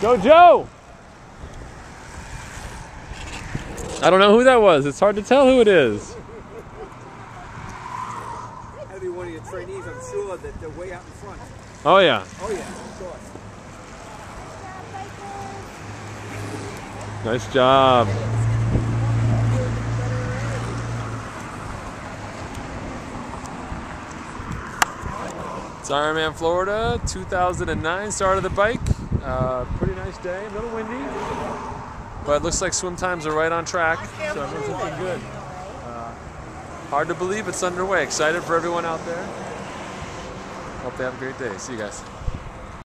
Go, Joe! I don't know who that was. It's hard to tell who it is. That'd be one of your trainees, I'm sure, that they're way out in front. Oh, yeah. Oh, yeah, of course. Nice job. It's Ironman Florida, 2009, start of the bike. Uh, pretty nice day, a little windy, but it looks like swim times are right on track, so everyone's looking good. Uh, hard to believe it's underway. Excited for everyone out there. Hope they have a great day. See you guys.